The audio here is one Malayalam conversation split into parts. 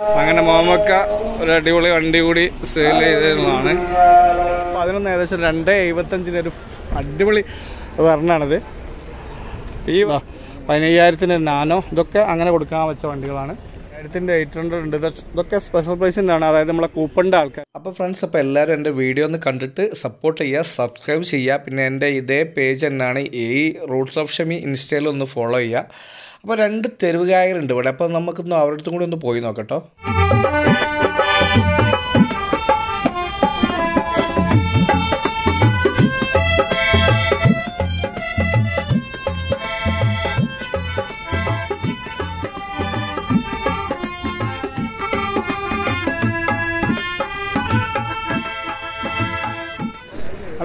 അങ്ങനെ മോമക്ക ഒരു അടിപൊളി വണ്ടി കൂടി സെയിൽ ചെയ്തതാണ് അതിനൊന്ന് ഏകദേശം രണ്ട് എഴുപത്തഞ്ചിന് ഒരു അടിപൊളി വർണാണിത് ഈ പതിനയ്യായിരത്തിന് നാനോ ഇതൊക്കെ അങ്ങനെ കൊടുക്കാൻ വെച്ച വണ്ടികളാണ്. ആയിരത്തിന്റെ എയ്റ്റ് ഹൺഡ്രഡ് ഉണ്ട്. ഇതൊക്കെ സ്പെഷ്യൽ പ്രൈസിന്റെ ആണ് അതായത് നമ്മളെ കൂപ്പണിന്റെ ആൾക്കാർ അപ്പോൾ ഫ്രണ്ട്സ് അപ്പോൾ എല്ലാവരും എന്റെ വീഡിയോ ഒന്ന് കണ്ടിട്ട് സപ്പോർട്ട് ചെയ്യുക സബ്സ്ക്രൈബ് ചെയ്യുക. പിന്നെ എന്റെ ഇതേ പേജ് തന്നെയാണ് ഈ റൂട്ട്സ് ഓഫ് ഷമി ഇൻസ്റ്റയിൽ ഒന്ന് ഫോളോ ചെയ്യുക. അപ്പോൾ രണ്ട് തെരുവുകായരുണ്ട് ഇവിടെ. അപ്പോൾ നമുക്കൊന്ന് അവരുടെ അടുത്തും കൂടി ഒന്ന് പോയി നോക്കട്ടോ.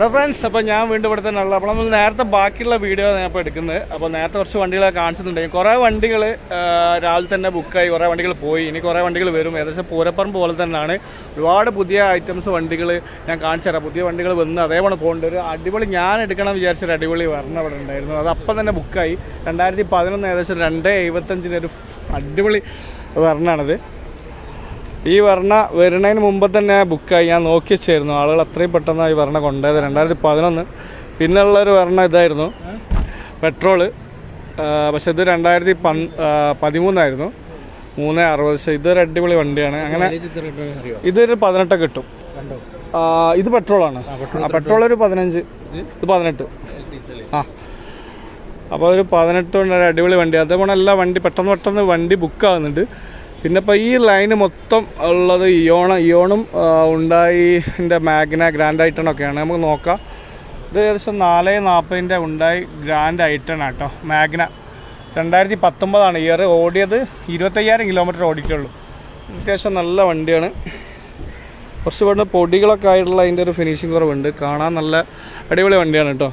ഹലോ ഫ്രണ്ട്സ് അപ്പോൾ ഞാൻ വീണ്ടും ഇവിടെ തന്നെ ഉള്ളത്. അപ്പോൾ നമ്മൾ നേരത്തെ ബാക്കിയുള്ള വീഡിയോ ഞാൻ ഇപ്പോൾ എടുക്കുന്നത്. അപ്പോൾ നേരത്തെ കുറച്ച് വണ്ടികളെ കാണിച്ചിട്ടുണ്ടെങ്കിൽ കുറേ വണ്ടികൾ രാവിലെ തന്നെ ബുക്കായി കുറേ വണ്ടികൾ പോയി. ഇനി കുറേ വണ്ടികൾ വരും. ഏകദേശം പൂരപ്പറമ്പ് പോലെ തന്നെയാണ്. ഒരുപാട് പുതിയ ഐറ്റംസ് വണ്ടികൾ ഞാൻ കാണിച്ചു തരാം. പുതിയ വണ്ടികൾ വന്ന് അതേപോലെ പോകേണ്ട ഒരു അടിപൊളി ഞാൻ എടുക്കണം വിചാരിച്ചൊരു അടിപൊളി വരണം അവിടെ ഉണ്ടായിരുന്നു. അത് അപ്പം തന്നെ ബുക്കായി രണ്ടായിരത്തി പതിനൊന്ന് ഏകദേശം രണ്ട് എഴുപത്തഞ്ചിന് ഒരു അടിപൊളി വർണാണിത് ഈ വർണ വരുന്നതിന് മുമ്പ് തന്നെ ബുക്കായി ഞാൻ നോക്കി വെച്ചായിരുന്നു ആളുകൾ അത്രയും പെട്ടെന്ന് ഈ വർണ കൊണ്ടുപോയത്. രണ്ടായിരത്തി പതിനൊന്ന്. പിന്നുള്ളൊരു വർണ ഇതായിരുന്നു. പെട്രോൾ പക്ഷെ ഇത് രണ്ടായിരത്തി പൻ പതിമൂന്നായിരുന്നു. മൂന്ന് അറുപത്. പക്ഷേ ഇതൊരു അടിപൊളി വണ്ടിയാണ്. അങ്ങനെ ഇതൊരു പതിനെട്ടൊക്കെ കിട്ടും. ഇത് പെട്രോളാണ് ആ പെട്രോൾ ഒരു പതിനഞ്ച്. ഇത്? പതിനെട്ട്. ആ. അപ്പോൾ ഒരു പതിനെട്ട് അടിപൊളി വണ്ടി. അതേപോലെ എല്ലാ വണ്ടി പെട്ടെന്ന് പെട്ടെന്ന് വണ്ടി ബുക്ക് ആകുന്നുണ്ട്. പിന്നെ ഇപ്പോൾ ഈ ലൈന് മൊത്തം ഉള്ളത് ഇയോണ ഇയോണും ഉണ്ടായിന്റെ മാഗ്ന ഗ്രാൻഡ് ഐറ്റണൊക്കെയാണ് നമുക്ക് നോക്കാം. ഇത് ഏകദേശം നാല് നാൽപ്പതിന്റെ ഉണ്ടായി ഗ്രാൻഡ് ഐറ്റൺ ആട്ടോ മാഗ്ന രണ്ടായിരത്തി പത്തൊമ്പതാണ് ഇയർ ഓടിയത് ഇരുപത്തയ്യായിരം കിലോമീറ്റർ ഓടിക്കുള്ളൂ അത്യാവശ്യം നല്ല വണ്ടിയാണ്. കുറച്ച് ഇവിടുന്ന് പൊടികളൊക്കെ ആയിട്ടുള്ള അതിന്റെ ഒരു ഫിനിഷിങ് കുറവുണ്ട്. കാണാൻ നല്ല അടിപൊളി വണ്ടിയാണ് കേട്ടോ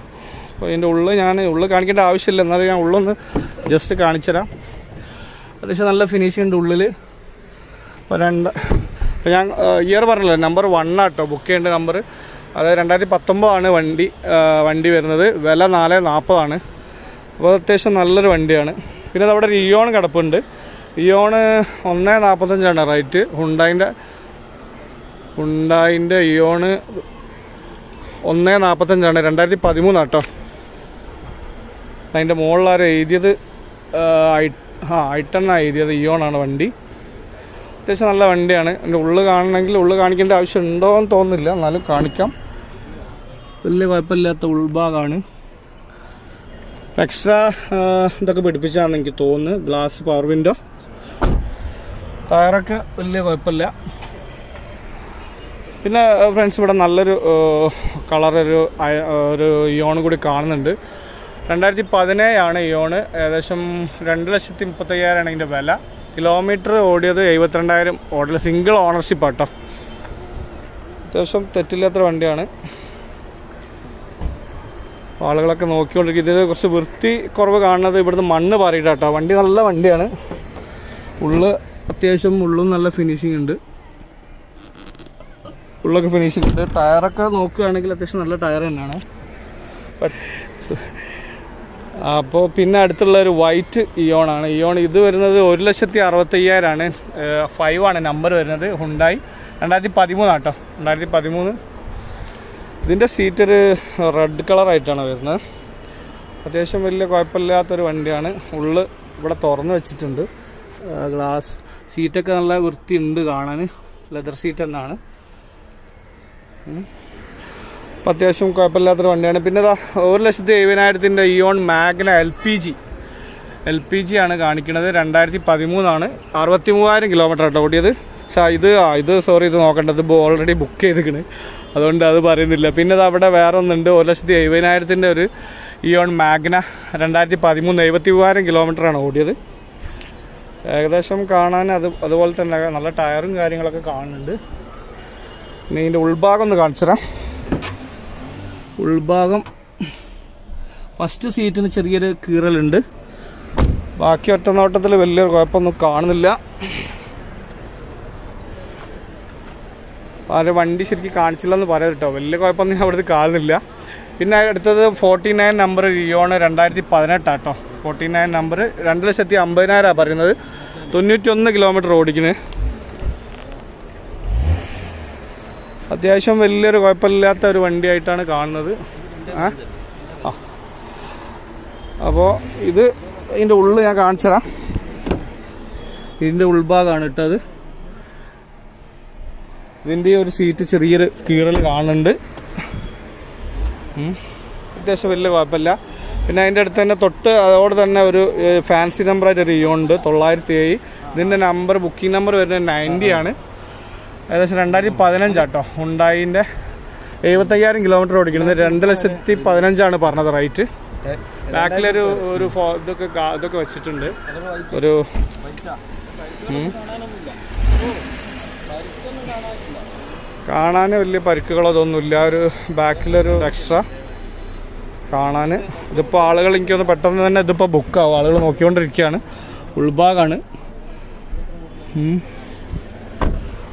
അപ്പോൾ ഇതിന്റെ ഉള്ളിൽ ഞാൻ ഉള്ളിൽ കാണിക്കേണ്ട ആവശ്യമില്ല. എന്നാലും ഞാൻ ഉള്ളൊന്ന് ജസ്റ്റ് കാണിച്ചുതരാം. അത്യാവശ്യം നല്ല ഫിനിഷിംഗ് ഉണ്ട് ഉള്ളിൽ അപ്പോൾ രണ്ട് അപ്പോൾ ഞാൻ ഇയർ പറഞ്ഞല്ലോ നമ്പർ വൺ ആട്ടോ ബുക്ക് ചെയ്യേണ്ട നമ്പർ അതായത് രണ്ടായിരത്തി പത്തൊമ്പതാണ് വണ്ടി വണ്ടി വരുന്നത്. വില നാല് നാൽപ്പതാണ് അപ്പോൾ അത്യാവശ്യം നല്ലൊരു വണ്ടിയാണ്. പിന്നെ നമ്മുടെ ഒരു ഇയോൺ കിടപ്പുണ്ട്. ഇയോണ് ഒന്ന് നാൽപ്പത്തഞ്ചാണ് റേറ്റ്. ഹുണ്ടായിന്റെ ഹുണ്ടായിന്റെ ഇയോണ് ഒന്ന് നാൽപ്പത്തഞ്ചാണ് രണ്ടായിരത്തി പതിമൂന്നാട്ടോ അതിന്റെ മുകളിലാരും എഴുതിയത് ഐ- ആ ഐട്ടെണ്ണ എഴുതിയത് ഇയോണാണ് വണ്ടി. അത്യാവശ്യം നല്ല വണ്ടിയാണ്. എന്റെ ഉള്ളു കാണണമെങ്കിൽ ഉള്ളു കാണിക്കേണ്ട ആവശ്യം ഉണ്ടോ എന്ന് തോന്നുന്നില്ല. എന്നാലും കാണിക്കാം. വലിയ കുഴപ്പമില്ലാത്ത ഉൾഭാഗമാണ് എക്സ്ട്രാ ഇതൊക്കെ പിടിപ്പിച്ചാണെന്ന് എനിക്ക് തോന്നുന്നു. ഗ്ലാസ് പവർ വിൻഡോ ടയറൊക്കെ വലിയ കുഴപ്പമില്ല. പിന്നെ ഫ്രണ്ട്സ് ഇവിടെ നല്ലൊരു കളർ ഒരു ഇയോൺ കൂടി കാണുന്നുണ്ട്. രണ്ടായിരത്തി പതിനേഴാണ് ഇയോണ് ഏകദേശം രണ്ട് ലക്ഷത്തി മുപ്പത്തയ്യായിരമാണ് ഇതിന്റെ വില. കിലോമീറ്റർ ഓടിയത് എഴുപത്തിരണ്ടായിരം. ഓടില്ല സിംഗിൾ ഓണർഷിപ്പ് ആട്ടോ. അത്യാവശ്യം തെറ്റില്ലാത്ത വണ്ടിയാണ്. ആളുകളൊക്കെ നോക്കിക്കൊണ്ടിരിക്കും ഇതിൽ കുറച്ച് വൃത്തി കുറവ് കാണുന്നത് ഇവിടുന്ന് മണ്ണ് പാറിയിട്ടാട്ടോ. വണ്ടി നല്ല വണ്ടിയാണ്. ഉള്ള് അത്യാവശ്യം ഉള്ളും നല്ല ഫിനിഷിംഗ് ഉണ്ട്. ഉള്ളൊക്കെ ഫിനിഷിംഗ് ഉണ്ട്. ടയറൊക്കെ നോക്കുകയാണെങ്കിൽ അത്യാവശ്യം നല്ല ടയർ തന്നെയാണ്. അപ്പോൾ പിന്നെ അടുത്തുള്ള ഒരു വൈറ്റ് ഇയോൺ ആണ്. ഇയോൺ ഇത് വരുന്നത് ഒരു ലക്ഷത്തി അറുപത്തയ്യായിരമാണ് ഫൈവ് ആണ് നമ്പർ വരുന്നത്. ഹുണ്ടായി രണ്ടായിരത്തി പതിമൂന്നാണ് കേട്ടോ രണ്ടായിരത്തി പതിമൂന്ന് ഇതിന്റെ സീറ്റ് ഒരു റെഡ് കളറായിട്ടാണ് വരുന്നത്. അത്യാവശ്യം വലിയ കുഴപ്പമില്ലാത്തൊരു വണ്ടിയാണ്. ഉള്ള് ഇവിടെ തുറന്ന് വെച്ചിട്ടുണ്ട്. ഗ്ലാസ് സീറ്റൊക്കെ നല്ല വൃത്തിയുണ്ട് കാണാൻ ലെതർ സീറ്റ് തന്നെയാണ്. അപ്പം അത്യാവശ്യം കുഴപ്പമില്ലാത്തൊരു വണ്ടിയാണ്. പിന്നെ ഇതാ ഒരു ലക്ഷത്തി എഴുപതിനായിരത്തിന്റെ Eon Magna L P G L P G ആണ് കാണിക്കുന്നത്. രണ്ടായിരത്തി പതിമൂന്നാണ് അറുപത്തി മൂവായിരം കിലോമീറ്റർ ആട്ടോ ഓടിയത്. പക്ഷേ ഇത് ആ, ഇത് സോറി ഇത് നോക്കേണ്ടത് ഇപ്പോൾ ഓൾറെഡി ബുക്ക് ചെയ്തിരിക്കണ്. അതുകൊണ്ട് അത് പറയുന്നില്ല. പിന്നെ ഇത് അവിടെ വേറെ ഒന്നുണ്ട് ഒരു ലക്ഷത്തി എഴുപതിനായിരത്തിന്റെ ഒരു ഇയോൺ മാഗ്ന രണ്ടായിരത്തി പതിമൂന്ന് എഴുപത്തി മൂവായിരം കിലോമീറ്ററാണ് ഓടിയത്. ഏകദേശം കാണാൻ അത് അതുപോലെ തന്നെ നല്ല ടയറും കാര്യങ്ങളൊക്കെ കാണുന്നുണ്ട്. പിന്നെ ഇതിന്റെ ഉൾഭാഗം ഒന്ന് കാണിച്ചു തരാം ഉൾഭാഗം ഫസ്റ്റ് സീറ്റിന് ചെറിയൊരു കീറലുണ്ട്. ബാക്കി ഒറ്റ നോട്ടത്തിൽ വലിയൊരു കുഴപ്പമൊന്നും കാണുന്നില്ല. ആരും വണ്ടി ശരിക്കും കാണിച്ചില്ലെന്ന് പറയാം കേട്ടോ. വലിയ കുഴപ്പമൊന്നും ഞാൻ അവിടുത്തെ കാണുന്നില്ല. പിന്നെ അടുത്തത് ഫോർട്ടി നയൻ നമ്പർ റിയോണ് രണ്ടായിരത്തി പതിനെട്ടാട്ടോ ഫോർട്ടി നയൻ നമ്പർ രണ്ട് ലക്ഷത്തി അമ്പതിനായിരമാണ് പറയുന്നത്. തൊണ്ണൂറ്റി ഒന്ന് കിലോമീറ്റർ ഓടിക്കുന്നത് അത്യാവശ്യം വലിയൊരു കുഴപ്പമില്ലാത്ത ഒരു വണ്ടിയായിട്ടാണ് കാണുന്നത്. ആ? അപ്പോൾ ഇത് ഇതിന്റെ ഉള്ളിൽ ഞാൻ കാണിച്ചതാ. ഇതിന്റെ ഉൾഭാഗമാണ് ഇട്ടത്. ഇതിന്റെ ഒരു സീറ്റ് ചെറിയൊരു കീറൽ കാണുന്നുണ്ട്. അത്യാവശ്യം വലിയ കുഴപ്പമില്ല. പിന്നെ അതിന്റെ അടുത്ത് തന്നെ തൊട്ട് അതോടെ തന്നെ ഒരു ഫാൻസി നമ്പറായിട്ട് ഒരു ഇയോ ഉണ്ട് തൊള്ളായിരത്തി ഏഴ്. ഇതിന്റെ നമ്പർ ബുക്കിംഗ് നമ്പർ വരുന്നത് നയന്റി ആണ്. ഏകദേശം രണ്ടായിരത്തി പതിനഞ്ചാട്ടോ ഉണ്ടായിന്റെ എഴുപത്തയ്യായിരം കിലോമീറ്റർ ഓടിക്കുന്നത്. രണ്ട് ലക്ഷത്തി പതിനഞ്ചാണ് പറഞ്ഞത് റൈറ്റ്. ബാക്കിലൊരു ഒരു ഇതൊക്കെ ഇതൊക്കെ വെച്ചിട്ടുണ്ട്. ഒരു. കാണാൻ വലിയ പരിക്കുകളോ ഇതൊന്നുമില്ല. ഒരു ബാക്കിലൊരു എക്സ്ട്രാ കാണാൻ ഇതിപ്പോൾ ആളുകൾ എനിക്കൊന്ന് പെട്ടെന്ന് തന്നെ ഇതിപ്പോൾ ബുക്കാവും ആളുകൾ നോക്കിക്കൊണ്ടിരിക്കുകയാണ്. ഉൾഭാഗമാണ്.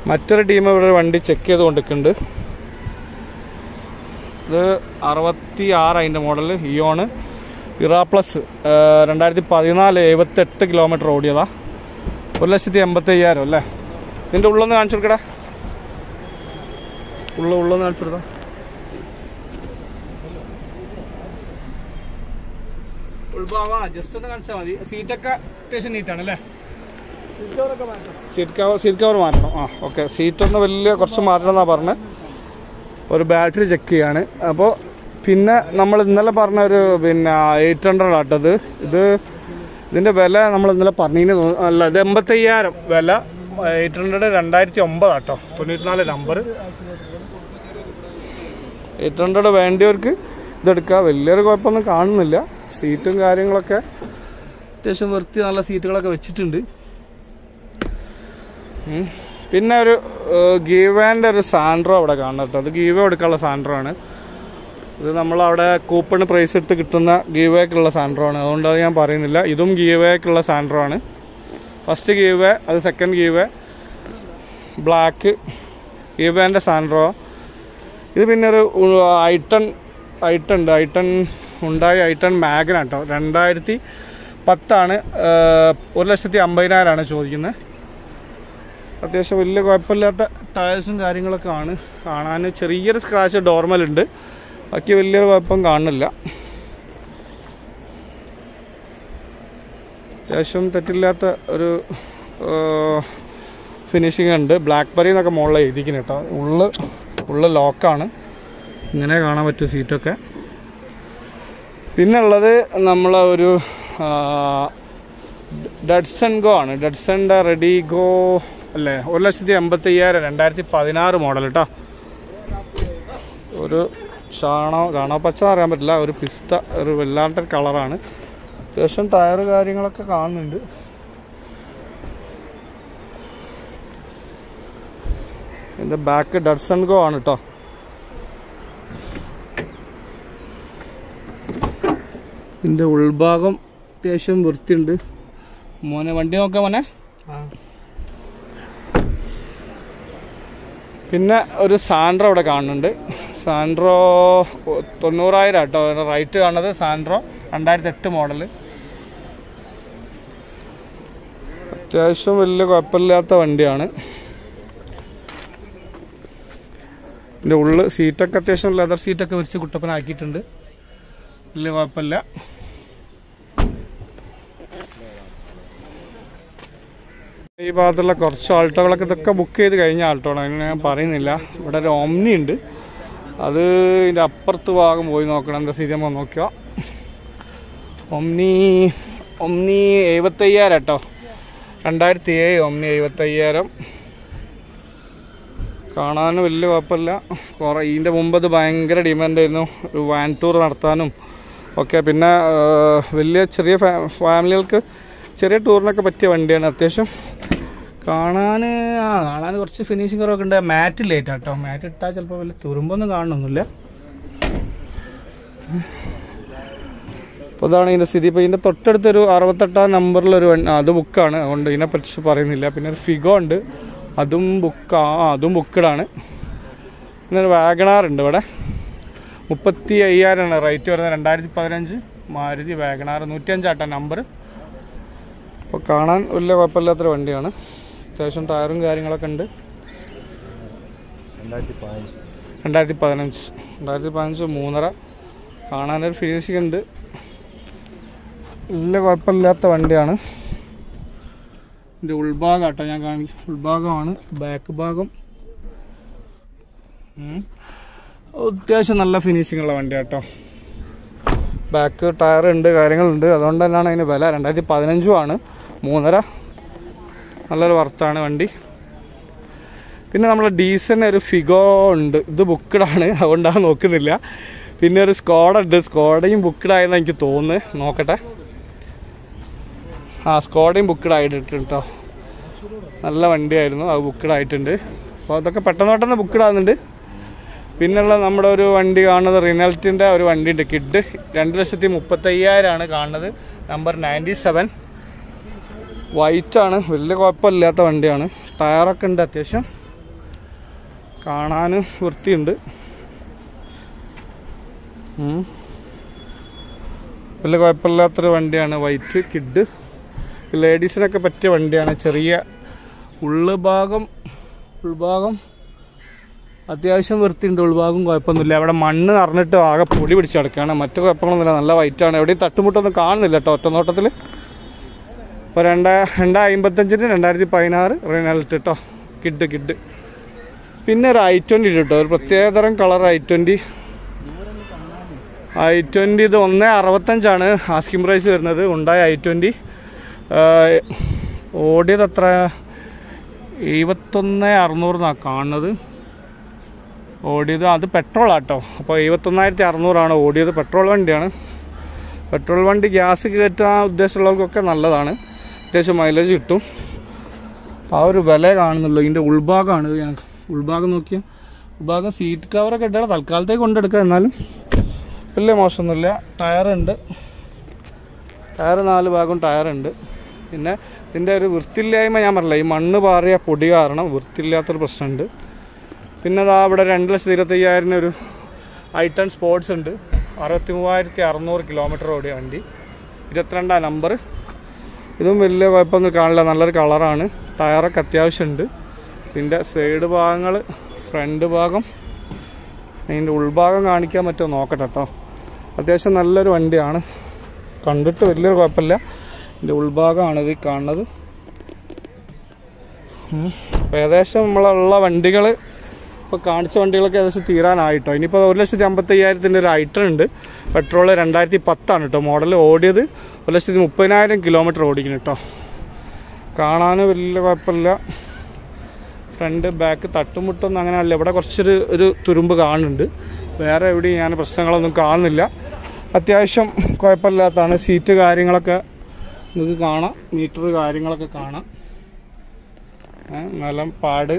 മറ്റൊരു ടീം ഇവിടെ വണ്ടി ചെക്ക് ചെയ്ത് കൊണ്ടിരിക്കുന്നുണ്ട്. ഇത് അറുപത്തി ആറ് അതിന്റെ മോഡൽ ഇയോണ്. ഇറാ പ്ലസ് രണ്ടായിരത്തി പതിനാല് എഴുപത്തെട്ട് കിലോമീറ്റർ ഓടിയതാ. ഒരു ലക്ഷത്തി എൺപത്തി അയ്യായിരം അല്ലേ? ഇതിന്റെ ഉള്ളൊന്ന് കാണിച്ചു കൊടുക്കടാ. ഉള്ള ഉള്ളൊന്ന് കാണിച്ചു കൊടുക്കാം ജസ്റ്റ് ഒന്ന് കാണിച്ചാൽ മതി. സീറ്റൊക്കെ അത്യാവശ്യം നീറ്റാണ് അല്ലേ? സീറ്റ് കവർ സീറ്റ് കവർ മാറ്റണം. ആ ഓക്കെ. സീറ്റ് ഒന്ന് വലിയ കുറച്ച് മാറ്റണം എന്നാണ് പറഞ്ഞത് ഒരു ബാറ്ററി ചെക്ക് ചെയ്യാണ്. അപ്പോൾ പിന്നെ നമ്മൾ ഇന്നലെ പറഞ്ഞ ഒരു പിന്നെ എയ്റ്റ് ഹൺഡ്രഡ് ആട്ടത് ഇത്. ഇതിന്റെ വില നമ്മൾ ഇന്നലെ തോന്നുന്നു. അല്ല ഇത് എൺപത്തയ്യായിരം. വില എയ്റ്റ് ഹൺഡ്രഡ് രണ്ടായിരത്തി ഒമ്പത് ആട്ടോ. തൊണ്ണൂറ്റിനാല് നമ്പർ എയ്റ്റ് ഹൺഡ്രഡ് വേണ്ടിയവർക്ക് ഇതെടുക്കുക വലിയൊരു കുഴപ്പമൊന്നും കാണുന്നില്ല. സീറ്റും കാര്യങ്ങളൊക്കെ അത്യാവശ്യം വൃത്തി നല്ല സീറ്റുകളൊക്കെ വെച്ചിട്ടുണ്ട്. പിന്നെ ഒരു ഗീവേന്റെ ഒരു സാൻഡ്രോ അവിടെ കാണുന്നുണ്ട് അത് ഗീവേ എടുക്കാനുള്ള സാൻഡ്രോ ആണ് ഇത് നമ്മളവിടെ കൂപ്പൺ പ്രൈസ് എടുത്ത് കിട്ടുന്ന ഗീവേക്കുള്ള സാൻഡ്രോ ആണ് അതുകൊണ്ട് അത് ഞാൻ പറയുന്നില്ല. ഇതും ഗീവേക്കുള്ള സാൻഡ്രോ ആണ് ഫസ്റ്റ് ഗീവേ അത് സെക്കൻഡ് ഗീവേ. ബ്ലാക്ക് ഗീവേന്റെ സാൻഡ്രോ. ഇത് പിന്നെ ഒരു ഐട്ടൺ ഐട്ടൺ ഉണ്ട്. ഐട്ടൺ ഉണ്ടായി ഐട്ടൺ മാഗന കേട്ടോ. രണ്ടായിരത്തി പത്താണ്. ഒരു ലക്ഷത്തി അമ്പതിനായിരമാണ് ചോദിക്കുന്നത് അത്യാവശ്യം വലിയ കുഴപ്പമില്ലാത്ത ടയേഴ്സും കാര്യങ്ങളൊക്കെ ആണ്. കാണാൻ ചെറിയൊരു സ്ക്രാച്ച് ഡോർമലുണ്ട് ബാക്കി വലിയൊരു കുഴപ്പം കാണുന്നില്ല. അത്യാവശ്യം തെറ്റില്ലാത്ത ഒരു ഫിനിഷിംഗ് ഉണ്ട്. ബ്ലാക്ക് ബെറി എന്നൊക്കെ മുകളിൽ എഴുതിക്കുന്നു കേട്ടോ. ഉള്ള് ഉള്ള ലോക്കാണ് ഇങ്ങനെ കാണാൻ പറ്റും സീറ്റൊക്കെ പിന്നുള്ളത് നമ്മളെ ഒരു ഡഡ്സൺ ഗോ ആണ്. ഡഡ്സന്റെ റെഡി ഗോ അല്ലേ? ഒരു ലക്ഷത്തി എൺപത്തി അയ്യായിരം രണ്ടായിരത്തി പതിനാറ് മോഡൽ കേട്ടോ ഒരു ചാണോ എന്ന് അറിയാൻ പറ്റില്ല. ഒരു പിസ്ത ഒരു വല്ലാത്ത കളറാണ്. അത്യാവശ്യം ടയർ കാര്യങ്ങളൊക്കെ കാണുന്നുണ്ട്. ഇതിന്റെ ബാക്ക് ഡഡ്സൺ ഗോ ആണ് കേട്ടോ ഇതിന്റെ ഉൾഭാഗം അത്യാവശ്യം വൃത്തിയുണ്ട്. മോനെ വണ്ടി നോക്കാം മോനെ. പിന്നെ ഒരു സാൻഡ്രോ ഇവിടെ കാണുന്നുണ്ട്. സാൻഡ്രോ തൊണ്ണൂറായിരം കേട്ടോ റൈറ്റ് കാണുന്നത് സാൻഡ്രോ രണ്ടായിരത്തി എട്ട് മോഡൽ അത്യാവശ്യം വലിയ കുഴപ്പമില്ലാത്ത വണ്ടിയാണ്. ഇതിന്റെ ഉള്ളിൽ സീറ്റൊക്കെ അത്യാവശ്യം ലെതർ സീറ്റൊക്കെ വിരിച്ച് കുട്ടപ്പനാക്കിയിട്ടുണ്ട്. വലിയ കുഴപ്പമില്ല. ഈ ഭാഗത്തുള്ള കുറച്ച് ആൾട്ടോകളൊക്കെ ഇതൊക്കെ ബുക്ക് ചെയ്ത് കഴിഞ്ഞ ആൾട്ടോളാണ് അങ്ങനെ ഞാൻ പറയുന്നില്ല. ഇവിടെ ഒരു ഓംനി ഉണ്ട്. അത് ഇതിന്റെ അപ്പുറത്ത് ഭാഗം പോയി നോക്കണം. എന്താ സ്ഥിതി നോക്കുക ഒമ്നി ഒമ്നി എഴുപത്തയ്യായിരം കേട്ടോ. രണ്ടായിരത്തി ഏഴ് ഒമ്നി എഴുപത്തയ്യായിരം. കാണാനും വലിയ കുഴപ്പമില്ല. കുറേ ഇതിന്റെ മുമ്പ് അത് ഭയങ്കര ഡിമാൻഡായിരുന്നു ഒരു വാൻ ടൂർ നടത്താനും ഒക്കെ. പിന്നെ വലിയ ചെറിയ ഫാമിലികൾക്ക് ചെറിയ ടൂറിനൊക്കെ പറ്റിയ വണ്ടിയാണ്. അത്യാവശ്യം കാണാൻ ആ കാണാൻ കുറച്ച് ഫിനിഷിംഗ് കുറവൊക്കെ ഉണ്ട്. മാറ്റ് ലേറ്റ് ആട്ടോ മാറ്റ് ഇട്ടാൽ ചിലപ്പോൾ വലിയ തുരുമ്പൊന്നും കാണണമെന്നില്ല അപ്പോൾ ഇതാണ് ഇതിന്റെ സ്ഥിതി. ഇപ്പോൾ ഇതിന്റെ തൊട്ടടുത്തൊരു അറുപത്തെട്ടാം നമ്പറിലൊരു അത് ബുക്കാണ് അതുകൊണ്ട് ഇതിനെപ്പറ്റി പറയുന്നില്ല. പിന്നെ ഒരു ഫിഗോ ഉണ്ട്. അതും ബുക്ക് അതും ബുക്കഡാണ് പിന്നെ ഒരു വാഗണാർ ഉണ്ട് ഇവിടെ. മുപ്പത്തി അയ്യായിരമാണ് റേറ്റ് വരുന്നത്. രണ്ടായിരത്തി പതിനഞ്ച് മാരുതി വാഗണാർ നൂറ്റിയഞ്ചാട്ടാ നമ്പർ അപ്പോൾ കാണാൻ വലിയ കുഴപ്പമില്ലാത്തൊരു വണ്ടിയാണ്. അത്യാവശ്യം ടയറും കാര്യങ്ങളൊക്കെ ഉണ്ട്. രണ്ടായിരത്തി പതിനഞ്ച് രണ്ടായിരത്തി പതിനഞ്ച് മൂന്നര. കാണാനൊരു ഫിനിഷിംഗ് ഉണ്ട്. വലിയ കുഴപ്പമില്ലാത്ത വണ്ടിയാണ്. ഇതിന്റെ ഉൾഭാഗം കേട്ടോ ഞാൻ കാണിക്കും ഉൾഭാഗമാണ് ബാക്ക് ഭാഗം. അത്യാവശ്യം നല്ല ഫിനിഷിംഗ് ഉള്ള വണ്ടി കേട്ടോ ബാക്ക് ടയർ ഉണ്ട് കാര്യങ്ങളുണ്ട്. അതുകൊണ്ട് തന്നെയാണ് അതിന് വില. രണ്ടായിരത്തി പതിനഞ്ചും ആണ്. മൂന്നര. നല്ലൊരു വർത്താണ് വണ്ടി. പിന്നെ നമ്മളെ ഡീസലിന് ഒരു ഫിഗോ ഉണ്ട്. ഇത് ബുക്ക്ഡാണ് അതുകൊണ്ടാണ് നോക്കുന്നില്ല. പിന്നെ ഒരു സ്കോഡ ഉണ്ട്. സ്കോഡയും ബുക്ക്ഡ് ആയെന്ന് എനിക്ക് തോന്നുന്നു. നോക്കട്ടെ. ആ സ്കോഡയും ബുക്ക്ഡ് ആയിട്ടുണ്ട് നല്ല വണ്ടിയായിരുന്നു. അത് ബുക്ക്ഡ് ആയിട്ടുണ്ട്. അപ്പോൾ അതൊക്കെ പെട്ടെന്ന് പെട്ടെന്ന് ബുക്ക്ഡ് ആകുന്നുണ്ട് പിന്നുള്ള നമ്മുടെ ഒരു വണ്ടി കാണുന്നത് റിനൽറ്റിന്റെ ഒരു വണ്ടിയുണ്ട് കിഡ് രണ്ട് ലക്ഷത്തി മുപ്പത്തയ്യായിരമാണ് കാണുന്നത്. നമ്പർ നയന്റി സെവൻ വൈറ്റാണ് വലിയ കുഴപ്പമില്ലാത്ത വണ്ടിയാണ്. ടയറൊക്കെ ഉണ്ട് അത്യാവശ്യം. കാണാൻ വൃത്തിയുണ്ട്. വലിയ കുഴപ്പമില്ലാത്തൊരു വണ്ടിയാണ് വൈറ്റ് കിഡ് ലേഡീസിനൊക്കെ പറ്റിയ വണ്ടിയാണ്. ചെറിയ ഉൾഭാഗം ഉൾഭാഗം അത്യാവശ്യം വൃത്തിയുണ്ട്. ഉൾഭാഗം കുഴപ്പമൊന്നുമില്ല. അവിടെ മണ്ണ് നിറഞ്ഞിട്ട് ആകെ പൊടി പിടിച്ച് കിടക്കുകയാണ്. മറ്റു കുഴപ്പങ്ങളൊന്നുമില്ല. നല്ല വൈറ്റാണ് എവിടെയും തട്ടുമുട്ടൊന്നും കാണുന്നില്ല കേട്ടോ. ഒറ്റ നോട്ടത്തിൽ ഇപ്പോൾ രണ്ടാ രണ്ടാ അമ്പത്തഞ്ചിന് രണ്ടായിരത്തി പതിനാറ് റിനൽട്ട് കേട്ടോ കിഡ് കിഡ്. പിന്നെ ഒരു ഐ ട്വന്റി കേട്ടോ ഒരു പ്രത്യേകതരം colour i twenty i twenty ഇത് ഒന്ന് അറുപത്തഞ്ചാണ് ആസ്കിംഗ് പ്രൈസ് വരുന്നത്. ഉണ്ടായ ഐ ട്വന്റി ഓടിയത് അത്ര എഴുപത്തൊന്ന് അറുന്നൂറിനാണ് കാണുന്നത്. ഓടിയത് അത് പെട്രോൾ ആട്ടോ അപ്പോൾ എഴുപത്തൊന്നായിരത്തി അറുന്നൂറാണ് ഓടിയത്. പെട്രോൾ വണ്ടിയാണ്. പെട്രോൾ വണ്ടി ഗ്യാസ് കയറ്റാൻ ഉദ്ദേശമുള്ളവർക്കൊക്കെ നല്ലതാണ്. അത്യാവശ്യം മൈലേജ് കിട്ടും. ആ ഒരു വില കാണുന്നുള്ളൂ. ഇതിന്റെ ഉൾഭാഗമാണ് ഞാൻ ഉൾഭാഗം നോക്കിയാൽ ഉൾഭാഗം സീറ്റ് കവറൊക്കെ ഇട്ടാൽ തൽക്കാലത്തേക്ക് കൊണ്ടെടുക്കുക എന്നാലും. വലിയ മോശമൊന്നുമില്ല. ടയറുണ്ട് ടയർ നാല് ഭാഗം ടയറുണ്ട് പിന്നെ ഇതിന്റെ ഒരു വൃത്തിയില്ലായ്മ ഞാൻ പറഞ്ഞില്ല ഈ മണ്ണ് പാറിയ പൊടി കാരണം വൃത്തിയില്ലാത്തൊരു പ്രശ്നമുണ്ട്. പിന്നെ അതാ ഇവിടെ രണ്ട് ലക്ഷത്തി ഇരുപത്തയ്യായിരം ഒരു ഐട്ടൺ സ്പോർട്സ് ഉണ്ട്. അറുപത്തി മൂവായിരത്തി അറുന്നൂറ് കിലോമീറ്റർ ഓടിയ വണ്ടി. ഇരുപത്തിരണ്ടാം നമ്പർ ഇതും വലിയ കുഴപ്പമൊന്നും കാണില്ല. നല്ലൊരു കളറാണ്. ടയറൊക്കെ അത്യാവശ്യമുണ്ട്. ഇതിന്റെ സൈഡ് ഭാഗങ്ങൾ ഫ്രണ്ട് ഭാഗം അതിന്റെ ഉൾഭാഗം കാണിക്കാൻ പറ്റുമോ നോക്കട്ടെ കേട്ടോ അത്യാവശ്യം നല്ലൊരു വണ്ടിയാണ്. കണ്ടിട്ട് വലിയൊരു കുഴപ്പമില്ല. ഇതിന്റെ ഉൾഭാഗമാണ് ഇത് കാണുന്നത്. ഏകദേശം നമ്മളുള്ള വണ്ടികൾ ഇപ്പോൾ കാണിച്ച വണ്ടികളൊക്കെ ഏകദേശം തീരാനായിട്ടോ. ഇനിയിപ്പോൾ ഒരു ലക്ഷത്തി അമ്പത്തി ഒരു ഐറ്റം ഉണ്ട്. പെട്രോൾ രണ്ടായിരത്തി പത്താണ് കേട്ടോ മോഡൽ ഓടിയത് ഒരു ലക്ഷത്തി മുപ്പതിനായിരം കിലോമീറ്റർ ഓടിക്കുന്നു കേട്ടോ കാണാൻ വലിയ കുഴപ്പമില്ല. ഫ്രണ്ട് ബാക്ക് തട്ടുമുട്ടൊന്നും അങ്ങനെ അല്ല ഇവിടെ കുറച്ചൊരു ഒരു തുരുമ്പ് കാണുന്നുണ്ട്. വേറെ എവിടെയും ഞാൻ പ്രശ്നങ്ങളൊന്നും കാണുന്നില്ല. അത്യാവശ്യം കുഴപ്പമില്ലാത്തതാണ്. സീറ്റ് കാര്യങ്ങളൊക്കെ നമുക്ക് കാണാം. മീറ്റർ കാര്യങ്ങളൊക്കെ കാണാം. നിലം പാട്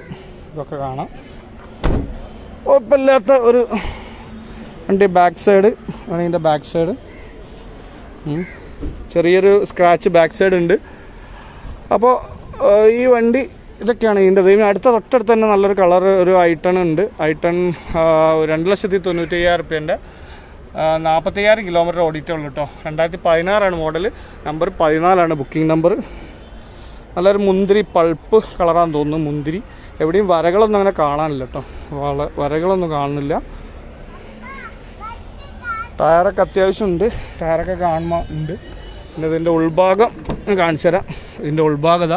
ഇതൊക്കെ കാണാം. കുഴപ്പമില്ലാത്ത ഒരു വണ്ടി ബാക്ക് സൈഡ് ആണ് ബാക്ക് സൈഡ് ചെറിയൊരു സ്ക്രാച്ച് ബാക്ക് സൈഡ് ഉണ്ട്. അപ്പോൾ ഈ വണ്ടി ഇതൊക്കെയാണ് ഇതിന്റെ ഇതിന് അടുത്ത തൊട്ടടുത്ത് തന്നെ നല്ലൊരു കളർ ഒരു ഐട്ടൺ ഉണ്ട്. ഐട്ടൺ രണ്ട് ലക്ഷത്തി തൊണ്ണൂറ്റി അയ്യായിരം റുപ്യന്റെ നാൽപ്പത്തയ്യായിരം കിലോമീറ്റർ ഓടിയിട്ടേ ഉള്ളൂ കേട്ടോ രണ്ടായിരത്തി പതിനാറാണ് മോഡൽ നമ്പർ പതിനാലാണ് ബുക്കിംഗ് നമ്പർ നല്ലൊരു മുന്തിരി പൾപ്പ് കളറാന്ന് തോന്നുന്നു മുന്തിരി. എവിടെയും വരകളൊന്നും അങ്ങനെ കാണാനില്ല കേട്ടോ വള വരകളൊന്നും കാണുന്നില്ല. ടയറൊക്കെ അത്യാവശ്യം ഉണ്ട്. ടയറൊക്കെ കാണുമ്പോൾ ഉണ്ട്. പിന്നെ ഇതിന്റെ ഉൾഭാഗം കാണിച്ചു തരാം. ഇതിന്റെ ഉൾഭാഗത.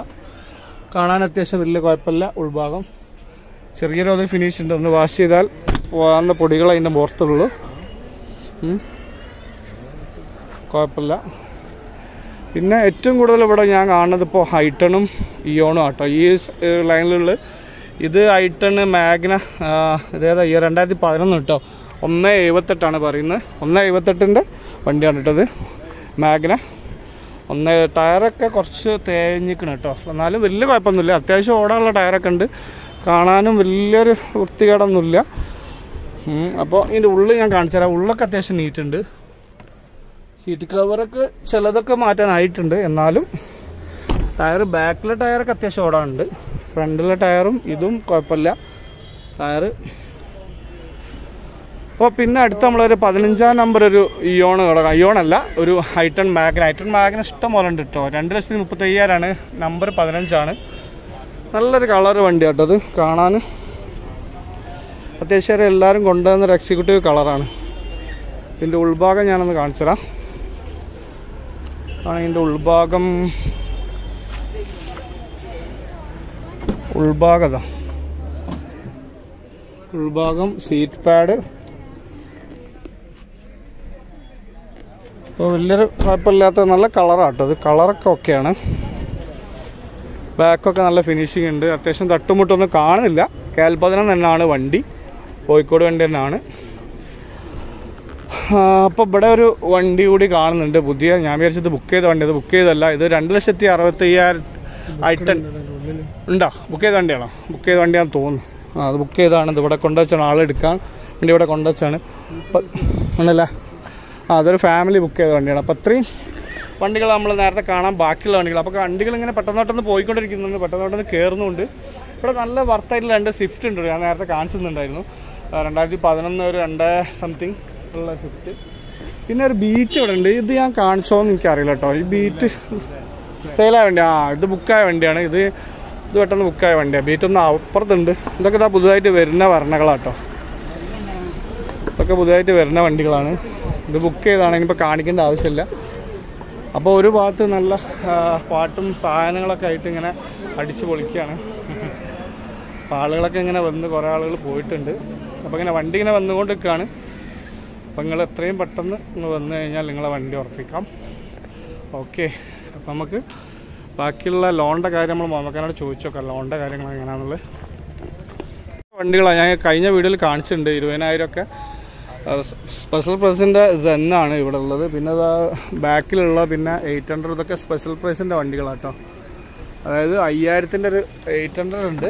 കാണാൻ അത്യാവശ്യം വലിയ കുഴപ്പമില്ല ഉൾഭാഗം. ചെറിയൊരു അതിൽ ഫിനിഷ് ഉണ്ട്. ഒന്ന് വാഷ് ചെയ്താൽ വന്ന പൊടികൾ അതിന്റെ പുറത്തുള്ളൂ. കുഴപ്പമില്ല. പിന്നെ ഏറ്റവും കൂടുതൽ ഇവിടെ ഞാൻ കാണുന്നത് ഇപ്പോൾ ഹൈട്ടണും ഇയോണും ആട്ടോ. ഈ ലൈനിലുള്ള ഇത് ഐട്ടൺ മാഗ്ന ഇതേതാ ഈ രണ്ടായിരത്തി പതിനൊന്ന് കേട്ടോ ഒന്ന് എഴുപത്തെട്ടാണ് പറയുന്നത്. ഒന്ന് എഴുപത്തെട്ടിന്റെ വണ്ടിയാണ് കേട്ടത് മാഗ്ന. ഒന്ന് ടയറൊക്കെ കുറച്ച് തേഞ്ഞിക്കണം കേട്ടോ എന്നാലും വലിയ കുഴപ്പമൊന്നുമില്ല. അത്യാവശ്യം ഓടാനുള്ള ടയറൊക്കെ ഉണ്ട്. കാണാനും വലിയൊരു വൃത്തികേടൊന്നുമില്ല. അപ്പോൾ ഇതിന്റെ ഉള്ളിൽ ഞാൻ കാണിച്ചു തരാം. ഉള്ളൊക്കെ അത്യാവശ്യം നീറ്റുണ്ട് സീറ്റ് കവറൊക്കെ ചിലതൊക്കെ മാറ്റാനായിട്ടുണ്ട്. എന്നാലും ടയർ ബാക്കിലെ ടയറൊക്കെ അത്യാവശ്യം ഓടാനുണ്ട്. ഫ്രണ്ടിലെ ടയറും ഇതും കുഴപ്പമില്ല. ടയർ അപ്പോൾ പിന്നെ അടുത്ത് നമ്മളൊരു പതിനഞ്ചാം നമ്പർ ഒരു ഇയോൺ തുടങ്ങാം ഇയോണല്ല ഒരു ഹൈട്ടൺ മാഗ്ന. ഹൈട്ടൺ മാഗ്ന ഇഷ്ടം പോലെ ഉണ്ട് കേട്ടോ രണ്ട് ലക്ഷത്തി മുപ്പത്തയ്യായിരമാണ് നമ്പർ പതിനഞ്ചാണ്. നല്ലൊരു കളർ വണ്ടി കേട്ടോ അത് കാണാൻ അത്യാവശ്യം എല്ലാവരും കൊണ്ടുവന്നൊരു എക്സിക്യൂട്ടീവ് കളറാണ്. ഇതിന്റെ ഉൾഭാഗം ഞാനൊന്ന് കാണിച്ചു തരാം ആണ് ഇതിന്റെ ഉൾഭാഗം. ഉൾഭാഗത. ഉൾഭാഗം സീറ്റ് പാഡ് അപ്പോൾ വലിയൊരു കുഴപ്പമില്ലാത്ത നല്ല കളറാട്ടോ ഇത് കളറൊക്കെ ഓക്കെയാണ് ബാക്കൊക്കെ നല്ല ഫിനിഷിംഗ് ഉണ്ട്. അത്യാവശ്യം തട്ടുമുട്ടൊന്നും കാണുന്നില്ല. കേൽപ്പതിനം തന്നെയാണ് വണ്ടി. കോഴിക്കോട് വണ്ടി തന്നെയാണ്. അപ്പോൾ ഇവിടെ ഒരു വണ്ടി കൂടി കാണുന്നുണ്ട് പുതിയ. ഞാൻ വിചാരിച്ചത് ബുക്ക് ചെയ്ത വണ്ടി. അത് ബുക്ക് ചെയ്തല്ല ഇത് രണ്ട് ലക്ഷത്തി അറുപത്തി അയ്യായിരം ആയിട്ട് ഉണ്ടോ? ബുക്ക് ചെയ്ത വണ്ടിയാണോ? ബുക്ക് ചെയ്ത വണ്ടിയാണെന്ന് തോന്നുന്നു. ആ അത് ബുക്ക് ചെയ്താണ്. ഇത് ഇവിടെ കൊണ്ടുവച്ചാണ് ആളെടുക്കാൻ വണ്ടി ഇവിടെ കൊണ്ടുവച്ചാണ് അപ്പം ഉണ്ടല്ലേ ആ അതൊരു ഫാമിലി ബുക്ക് ചെയ്ത വണ്ടിയാണ്. അപ്പോൾ അത്രയും വണ്ടികൾ നമ്മൾ നേരത്തെ കാണാൻ ബാക്കിയുള്ള വണ്ടികൾ. അപ്പോൾ വണ്ടികൾ ഇങ്ങനെ പെട്ടെന്ന് പെട്ടെന്ന് പോയിക്കൊണ്ടിരിക്കുന്നുണ്ട്. പെട്ടെന്ന് പെട്ടെന്ന് കയറുന്നുണ്ട് ഇവിടെ നല്ല വർത്തായിട്ടുള്ള രണ്ട് സ്വിഫ്റ്റ് ഉണ്ട്. ഞാൻ നേരത്തെ കാണിച്ചിട്ടുണ്ടായിരുന്നു. രണ്ടായിരത്തി പതിനൊന്ന് ഒരു രണ്ട് സംതിങ് ഉള്ള സ്വിഫ്റ്റ് പിന്നെ ഒരു ബീറ്റ് ഇവിടെ ഉണ്ട്. ഇത് ഞാൻ കാണിച്ചോന്ന് എനിക്കറിയില്ല കേട്ടോ. ഈ ബീറ്റ് സെയിലായ വണ്ടി. ആ ഇത് ബുക്കായ വണ്ടിയാണ്. ഇത് ഇത് പെട്ടെന്ന് ബുക്കായ വണ്ടിയാണ് ബീറ്റ് ഒന്ന് അപ്പുറത്തുണ്ട്. ഇതൊക്കെ ഇതാ പുതുതായിട്ട് വരുന്ന വർണകളാട്ടോ. ഇതൊക്കെ പുതുതായിട്ട് വരുന്ന വണ്ടികളാണ്. ഇത് ബുക്ക് ചെയ്താണ് ഇനിയിപ്പോൾ കാണിക്കേണ്ട ആവശ്യമില്ല. അപ്പോൾ ഒരു ഭാഗത്ത് നല്ല പാട്ടും സാധനങ്ങളൊക്കെ ആയിട്ട് ഇങ്ങനെ അടിച്ച് പൊളിക്കുകയാണ് അപ്പോൾ ആളുകളൊക്കെ ഇങ്ങനെ വന്ന് കുറേ ആളുകൾ പോയിട്ടുണ്ട്. അപ്പോൾ ഇങ്ങനെ വണ്ടി ഇങ്ങനെ വന്നുകൊണ്ട് നിൽക്കുകയാണ് അപ്പോൾ നിങ്ങൾ എത്രയും പെട്ടെന്ന് നിങ്ങൾ വന്നു കഴിഞ്ഞാൽ നിങ്ങളെ വണ്ടി ഉറപ്പിക്കാം. ഓക്കെ. അപ്പം നമുക്ക് ബാക്കിയുള്ള ലോണിന്റെ കാര്യം നമ്മൾ മാമക്കാനോട് ചോദിച്ചു നോക്കാം ലോണിന്റെ കാര്യങ്ങൾ എങ്ങനെയാണെന്നുള്ളത്. വണ്ടികളാണ്. ഞാൻ കഴിഞ്ഞ വീഡിയോയിൽ കാണിച്ചിട്ടുണ്ട്. ഇരുപതിനായിരം ഒക്കെ സ്പെഷ്യൽ പ്രൈസിന്റെ സെന്നാണ് ഇവിടെ ഉള്ളത്. പിന്നെ അതാ ബാക്കിലുള്ള പിന്നെ എയ്റ്റ് ഹൺഡ്രഡ് ഇതൊക്കെ സ്പെഷ്യൽ പ്രൈസിന്റെ വണ്ടികളാട്ടോ അതായത് അയ്യായിരത്തിന്റെ ഒരു എയ്റ്റ് ഹൺഡ്രഡ് ഉണ്ട്.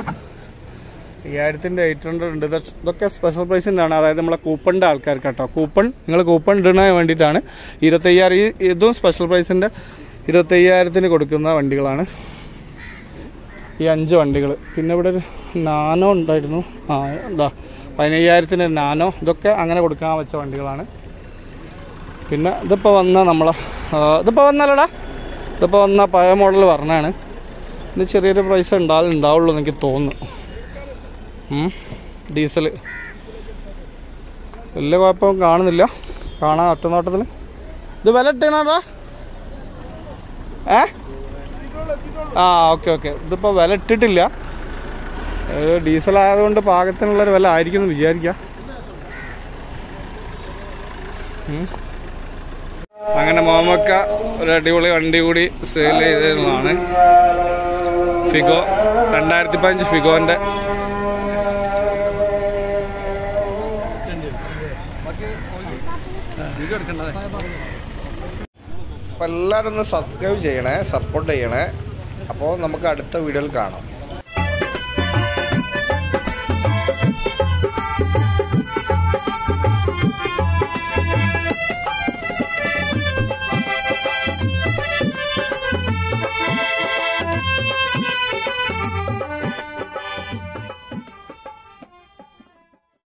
അയ്യായിരത്തിന്റെ എയ്റ്റ് ഹൺഡ്രഡ് ഉണ്ട്. ഇത് ഇതൊക്കെ സ്പെഷ്യൽ പ്രൈസിന്റെ ആണ് അതായത് നമ്മളെ കൂപ്പണിന്റെ ആൾക്കാർക്ക് കേട്ടോ. കൂപ്പൺ നിങ്ങൾ കൂപ്പൺ ഇടുന്നതിന് വേണ്ടിയിട്ടാണ്. ഇരുപത്തയ്യായിരം ഈ ഇതും സ്പെഷ്യൽ പ്രൈസിന്റെ ഇരുപത്തയ്യായിരത്തിന് കൊടുക്കുന്ന വണ്ടികളാണ്. ഈ അഞ്ച് വണ്ടികൾ. പിന്നെ ഇവിടെ ഒരു നാനോ ഉണ്ടായിരുന്നു. ആ എന്താ പതിനയ്യായിരത്തിന് നാനോ. ഇതൊക്കെ അങ്ങനെ കൊടുക്കാൻ വെച്ച വണ്ടികളാണ്. പിന്നെ ഇതിപ്പോൾ വന്ന നമ്മളെ ഇതിപ്പോൾ വന്നല്ലടാ. ഇതിപ്പോൾ വന്ന പഴയ മോഡൽ പറഞ്ഞാണ്. ഇത് ചെറിയൊരു പ്രൈസ് ഉണ്ടാവും ഉണ്ടാവുള്ളൂ എനിക്ക് തോന്നുന്നു. ഡീസൽ വലിയ കുഴപ്പം കാണുന്നില്ല. കാണാൻ ഒറ്റനോട്ടത്തിൽ ഇത് വില ഇട്ടേനാടാ ഏ? ആ ഓക്കെ ഓക്കെ. ഇതിപ്പോൾ വില ഇട്ടിട്ടില്ല. ഡീസൽ ആയതുകൊണ്ട് പാകത്തിനുള്ളൊരു വില ആയിരിക്കും എന്ന് വിചാരിക്കാം. അങ്ങനെ മോമക്ക ഒരു അടിപൊളി വണ്ടി കൂടി സെയിൽ ചെയ്തതാണ്. ഫിഗോ രണ്ടായിരത്തി പതിനഞ്ച് ഫിഗോന്റെ അപ്പോൾ എല്ലാവരും ഒന്ന് സബ്സ്ക്രൈബ് ചെയ്യണേ സപ്പോർട്ട് ചെയ്യണേ. അപ്പോൾ നമുക്ക് അടുത്ത വീഡിയോയിൽ കാണാം.